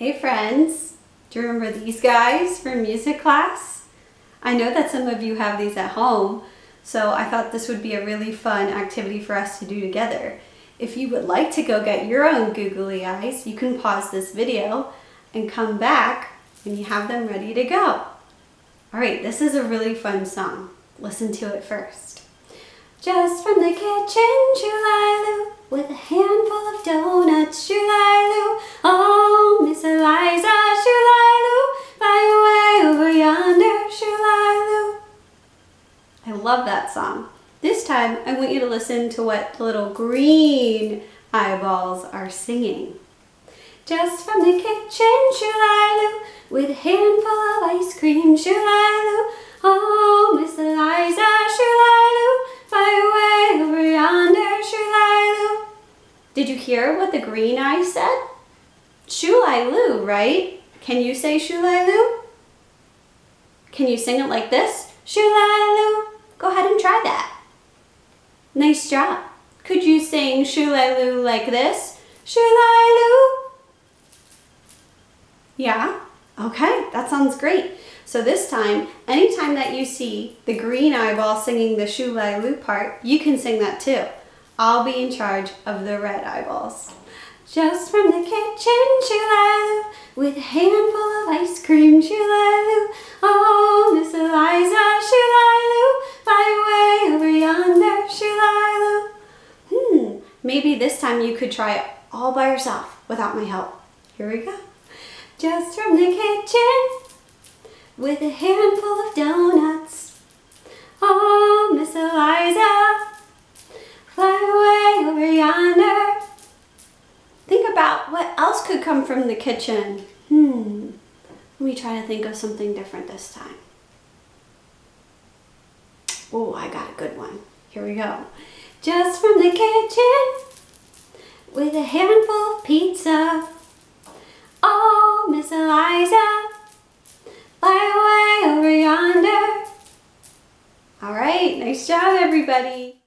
Hey friends, do you remember these guys from music class? I know that some of you have these at home, so I thought this would be a really fun activity for us to do together. If you would like to go get your own googly eyes, you can pause this video and come back when you have them ready to go. All right, this is a really fun song. Listen to it first. Just from the kitchen, Shulai with a handful of donuts, Shulai I love that song. This time, I want you to listen to what the little green eyeballs are singing. Just from the kitchen, Shulai with a handful of ice cream, Shulai Oh, Miss Eliza, shulilu, far away over yonder, shulilu. Did you hear what the green eye said? Lu, right? Can you say Lu? Can you sing it like this? Lu. Go ahead and try that. Nice job. Could you sing Shulai Lu like this? Shulai Lu. Yeah? Okay, that sounds great. So this time, anytime that you see the green eyeball singing the Shulai Lu part, you can sing that too. I'll be in charge of the red eyeballs. Just from the kitchen, Shulai with a handful of ice cream, Shulai Oh, Miss maybe this time you could try it all by yourself without my help. Here we go. Just from the kitchen, with a handful of donuts. Oh, Miss Eliza, fly away over yonder. Think about what else could come from the kitchen. Hmm. Let me try to think of something different this time. Oh, I got a good one. Here we go. Just from the kitchen with a handful of pizza. Oh, Miss Eliza, fly away over yonder. All right, nice job, everybody.